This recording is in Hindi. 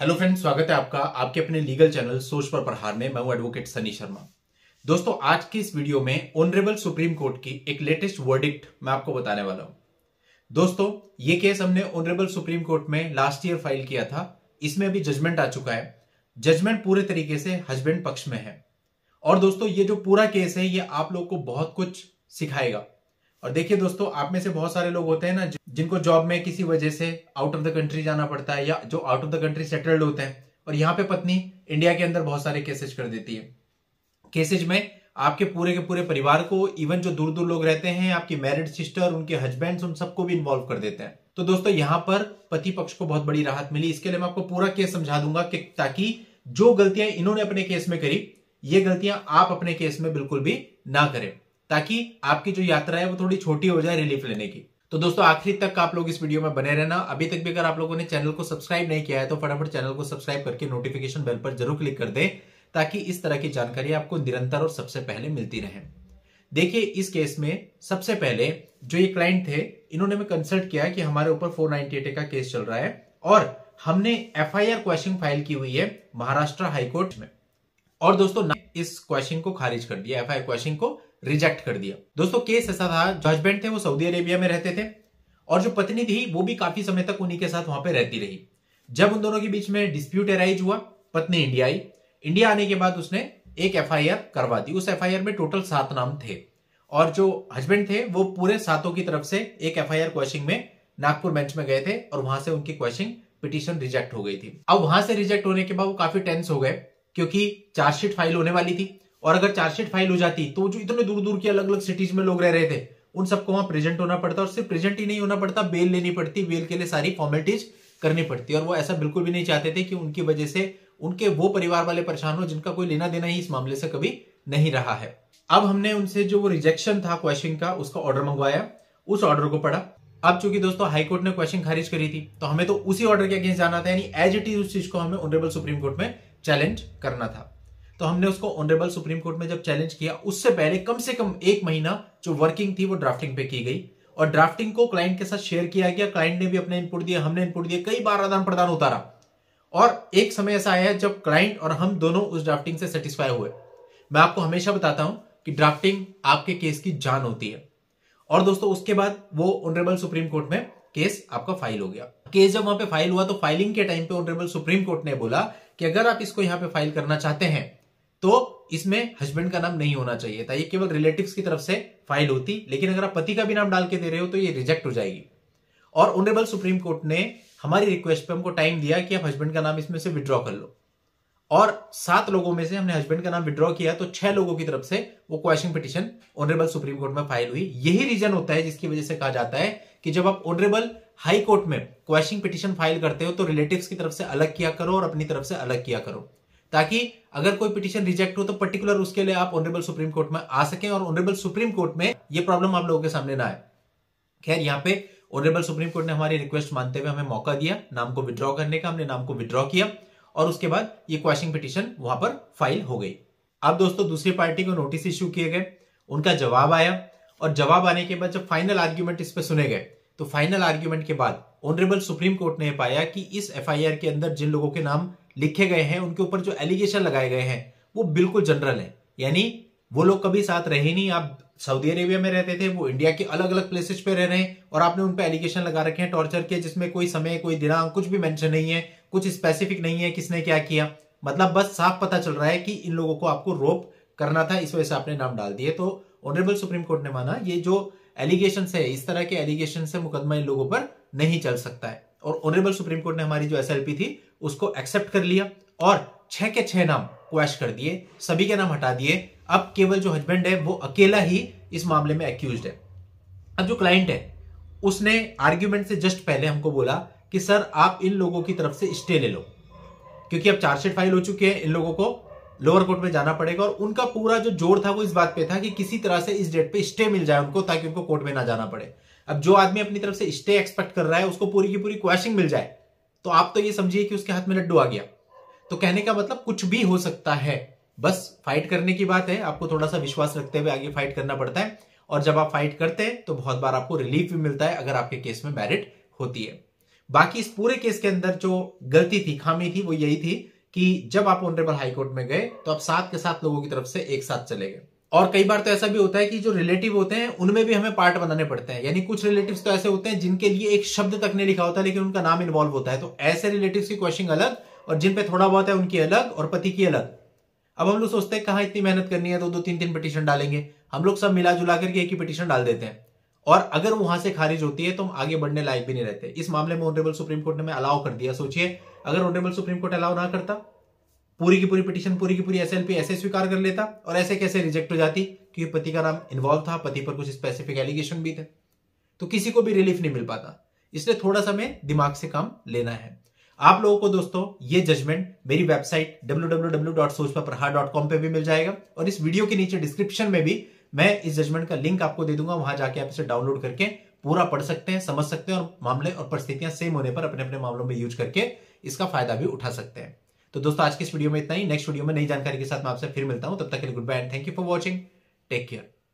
हेलो फ्रेंड्स स्वागत है आपका आपके अपने लीगल चैनल सोच पर प्रहार में। मैं हूँ एडवोकेट सनी शर्मा। दोस्तों, आज की इस वीडियो में ऑनरेबल सुप्रीम कोर्ट की एक लेटेस्ट वर्डिक्ट मैं आपको बताने वाला हूँ। दोस्तों, ये केस हमने ऑनरेबल सुप्रीम कोर्ट में लास्ट ईयर फ़ाइल किया था। इसमें अभी जजमेंट आ चुका है। जजमेंट पूरे तरीके से हस्बैंड पक्ष में है। और दोस्तों, ये जो पूरा केस है, ये आप लोग को बहुत कुछ सिखाएगा। और देखिए दोस्तों, आप में से बहुत सारे लोग होते हैं ना जिनको जॉब में किसी वजह से आउट ऑफ़ द कंट्री जाना पड़ता है या जो out of the country settled होते हैं। और यहाँ पे पत्नी इंडिया के अंदर बहुत सारे केसेज कर देती है। केसेज में आपके पूरे के पूरे परिवार को इवन जो दूर दूर लोग रहते हैं, आपकी मैरिड सिस्टर उनके हस्बैंड उन सबको भी इन्वॉल्व कर देते हैं। तो दोस्तों, यहाँ पर पति पक्ष को बहुत बड़ी राहत मिली। इसके लिए मैं आपको पूरा केस समझा दूँगा कि ताकि जो गलतियाँ इन्होंने अपने केस में करी, ये गलतियाँ आप अपने केस में बिल्कुल भी ना करें। ताकि आपकी जो यात्रा है वो थोड़ी छोटी हो जाए रिलीफ लेने की। तो दोस्तों, आखिरी तक आप लोग इस वीडियो में बने रहना। अभी तक भी अगर आप लोगों ने चैनल को सब्सक्राइब नहीं किया है तो फटाफट चैनल को सब्सक्राइब करके नोटिफिकेशन बेल पर ज़रूर क्लिक कर दें, ताकि इस तरह की जानकारी आपको निरंतर और सबसे पहले मिलती रहे। देखिए, इस केस में सबसे पहले जो ये क्लाइंट थे, इन्होंने मैं कंसल्ट किया कि हमारे ऊपर 498 का केस चल रहा है और हमने एफआईआर क्वेश्चन फ़ाइल की हुई है महाराष्ट्र हाईकोर्ट में। और दोस्तों इस क्वेश्चन को खारिज कर दिया एफ़ क्वेश्चन को। रिजेक्ट कर दिया। दोस्तों, केस ऐसा था जो हस्बैंड थे, वो सऊदी अरेबिया में रहते थे, और जो पत्नी थी, वो भी काफ़ी समय तक उन्हीं के साथ वहाँ पे रहती रही। जब उन दोनों के बीच में डिस्प्यूट एराइज हुआ, पत्नी इंडिया आई। इंडिया आने के बाद उसने एक एफआईआर करवा दी। उस एफआईआर में टोटल सात नाम थे, और जो हस्बैंड थे, वो पूरे सातों की तरफ़ से एक एफआईआर क्वेश्चन में नागपुर बेंच में गए थे, और वहाँ से उनकी क्वेश्चन पिटिशन रिजेक्ट हो गई थी। अब वहाँ से रिजेक्ट होने के बाद वो काफ़ी टेंस हो गए, क्योंकि चार्जशीट फ़ाइल होने वाली थी। और अगर चार्जशीट फ़ाइल हो जाती तो जो इतने दूर दूर की अलग अलग सिटीज़ में लोग रह रहे थे, उन सबको वहाँ प्रेजेंट होना पड़ता और सिर्फ़ प्रेजेंट ही नहीं होना पड़ता बेल लेनी पड़ती बेल के लिए सारी फॉर्मेलिटीज करनी पड़ती। और वो ऐसा बिल्कुल भी नहीं चाहते थे कि उनकी वजह से उनके वो परिवार वाले परेशान हो जिनका कोई लेना देना ही इस मामले से कभी नहीं रहा है। अब हमने उनसे जो वो रिजेक्शन था क्वेश्चन का, उसका ऑर्डर मंगवाया, उस ऑर्डर को पढ़ा। अब चूँकि दोस्तों हाईकोर्ट ने क्वेश्चन खारिज करी थी तो हमें तो उसी ऑर्डर के अगेंस्ट जाना था, यानी एज इट इज़ उस चीज़ को हमें ऑनरेबल सुप्रीम कोर्ट में चैलेंज करना था। तो हमने उसको ऑनरेबल सुप्रीम कोर्ट में जब चैलेंज किया, उससे पहले कम से कम एक महीना जो वर्किंग थी वो ड्राफ्टिंग पे की गई। और ड्राफ्टिंग को क्लाइंट के साथ शेयर किया गया क्लाइंट ने भी अपने इनपुट दिया हमने इनपुट दिया कई बार आदान प्रदान उतारा। और एक समय ऐसा आया जब क्लाइंट और हम दोनों उस ड्राफ्टिंग से सेटिस्फाई हुए। मैं आपको हमेशा बताता हूँ कि ड्राफ्टिंग आपके केस की जान होती है। और दोस्तों, उसके बाद वो ऑनरेबल सुप्रीम कोर्ट में केस आपका फ़ाइल हो गया। केस जब वहाँ पे फ़ाइल हुआ तो फाइलिंग के टाइम पे ऑनरेबल सुप्रीम कोर्ट ने बोला कि अगर आप इसको यहाँ पे फ़ाइल करना चाहते हैं तो इसमें हस्बैंड का नाम नहीं होना चाहिए था। ये केवल रिलेटिव्स की तरफ़ से फ़ाइल होती, लेकिन अगर आप पति का भी नाम डाल के दे रहे हो तो ये रिजेक्ट हो जाएगी। और ऑनरेबल सुप्रीम कोर्ट ने हमारी रिक्वेस्ट पे हमको टाइम दिया कि आप हस्बैंड का नाम इसमें से विड्रॉ कर लो। और सात लोगों में से हमने हस्बैंड का नाम विड्रॉ किया तो छह लोगों की तरफ़ से वो question petition honourable supreme court में फ़ाइल हुई। यही रीजन होता है जिसकी वजह से कहा जाता है कि जब आप ऑनरेबल हाई कोर्ट में क्वेश्चन पिटिशन फ़ाइल करते हो तो रिलेटिव्स की तरफ़ से अलग किया करो और अपनी तरफ़ से अलग किया करो। ताकि अगर कोई पिटिशन रिजेक्ट हो तो पर्टिकुलर उसके लिए आप ऑनरेबल सुप्रीम कोर्ट में आ सकें और ऑनरेबल सुप्रीम कोर्ट में ये प्रॉब्लम आप लोगों के सामने ना आए। खैर, यहाँ पे ऑनरेबल सुप्रीम कोर्ट ने हमारी रिक्वेस्ट मानते हुए हमें मौका दिया, नाम को विड्रॉ करने का, हमने नाम को विड्रॉ किया और उसके बाद ये क्वेश्चन पिटिशन वहाँ पर फ़ाइल हो गई। अब दोस्तों, दूसरी पार्टी को नोटिस इश्यू किए गए, उनका जवाब आया और जवाब आने के बाद जब फाइनल आर्ग्यूमेंट इस पर सुने गए तो फाइनल आर्ग्यूमेंट के बाद ऑनरेबल सुप्रीम कोर्ट ने पाया कि इस एफआईआर के अंदर जिन लोगों के नाम लिखे गए हैं, उनके ऊपर जो एलिगेशन लगाए गए हैं, वो बिल्कुल जनरल है। यानी, वो लोग कभी साथ रहे नहीं। आप सऊदी अरेबिया में रहते थे, वो इंडिया के अलग अलग प्लेसेस पे रह रहे हैं, और आपने उन पे एलिगेशन लगा रखे हैं टॉर्चर के जिसमें कोई समय, कोई दिनांक कुछ भी मेंशन नहीं है, कुछ स्पेसिफिक नहीं है, किसने क्या किया। मतलब बस साफ़ पता चल रहा है कि इन लोगों को आपको रोप करना था, इस वजह से आपने नाम डाल दिए। तो ऑनरेबल सुप्रीम कोर्ट ने माना, ये जो एलिगेशन है, इस तरह के एलिगेशन से मुकदमा इन लोगों पर नहीं चल सकता है। और ऑनरेबल सुप्रीम कोर्ट ने हमारी जो एसएलपी थी, उसको एक्सेप्ट कर लिया और छह के छह नाम क्वेश कर दिए, सभी के नाम हटा दिए। अब केवल जो हस्बैंड है, वो अकेला ही इस मामले में एक्यूज है। अब जो क्लाइंट है, उसने आर्ग्यूमेंट से जस्ट पहले हमको बोला कि, सर, आप इन लोगों की तरफ़ से स्टे ले लो। क्योंकि अब चार्जशीट फ़ाइल हो चुकी है, इन लोगों को लोअर कोर्ट में जाना पड़ेगा और उनका पूरा जो ज़ोर था, वो इस बात पे था कि किसी तरह से इस डेट पे स्टे मिल जाए उनको, ताकि उनको कोर्ट में ना जाना पड़े। अब जो आदमी अपनी तरफ़ से स्टे एक्सपेक्ट कर रहा है, उसको पूरी की पूरी क्वेश्चन मिल जाए तो आप तो ये समझिए कि उसके हाथ में लड्डू आ गया। तो कहने का मतलब कुछ भी हो सकता है। बस फाइट करने की बात है, आपको थोड़ा सा विश्वास रखते हुए आगे फाइट करना पड़ता है, और जब आप फाइट करते हैं तो बहुत बार आपको रिलीफ भी मिलता है, अगर आपके केस में मैरिट होती है। बाकी इस पूरे केस के अंदर जो गलती थी, खामी थी, वो यही थी कि जब आप ऑनरेबल हाईकोर्ट में गए तो आप सात के साथ लोगों की तरफ़ से एक साथ चले गए। और कई बार तो ऐसा भी होता है कि जो रिलेटिव होते हैं, उनमें भी हमें पार्ट बनाने पड़ते हैं। यानी कुछ रिलेटिव्स तो ऐसे होते हैं जिनके लिए एक शब्द तक नहीं लिखा होता, लेकिन उनका नाम इन्वॉल्व होता है। तो ऐसे रिलेटिव्स की क्वेश्चन अलग और जिन पे थोड़ा बहुत है, उनकी अलग और पति की अलग। अब हम लोग सोचते हैं, कहा इतनी मेहनत करनी है तो दो, तीन तीन पिटीशन डालेंगे। हम लोग सब मिला जुला करके एक ही पिटीशन डाल देते हैं। और अगर वहाँ से खारिज होती है तो हम आगे बढ़ने लायक भी नहीं रहते। इस मामले में ऑनरेबल सुप्रीम कोर्ट ने अलाउ कर दिया। सोचिए, अगर ऑनरेबल सुप्रीम कोर्ट अलाउ ना करता पूरी की पूरी पिटीशन पूरी की पूरी एसएलपी ऐसे स्वीकार कर लेता और ऐसे कैसे रिजेक्ट हो जाती क्योंकि पति का नाम इन्वॉल्व था, पति पर कुछ स्पेसिफिक एलिगेशन भी थे। तो किसी को भी रिलीफ नहीं मिल पाता। इसलिए थोड़ा सा में दिमाग से काम लेना है। आप लोगों को दोस्तों, ये जजमेंट मेरी वेबसाइट www.sochpaprahar.com पे भी मिल जाएगा और इस वीडियो के नीचे डिस्क्रिप्शन में भी मैं इस जजमेंट का लिंक आपको दे दूँगा। वहाँ जाके आप इसे डाउनलोड करके पूरा पढ़ सकते हैं, समझ सकते हैं और मामले और परिस्थितियाँ सेम होने पर अपने अपने मामलों में यूज़ करके इसका फ़ायदा भी उठा सकते हैं। तो दोस्तों, आज की इस वीडियो में इतना ही। नेक्स्ट वीडियो में नई जानकारी के साथ मैं आपसे फिर मिलता हूँ। तब तक के लिए good bye and thank you for watching take care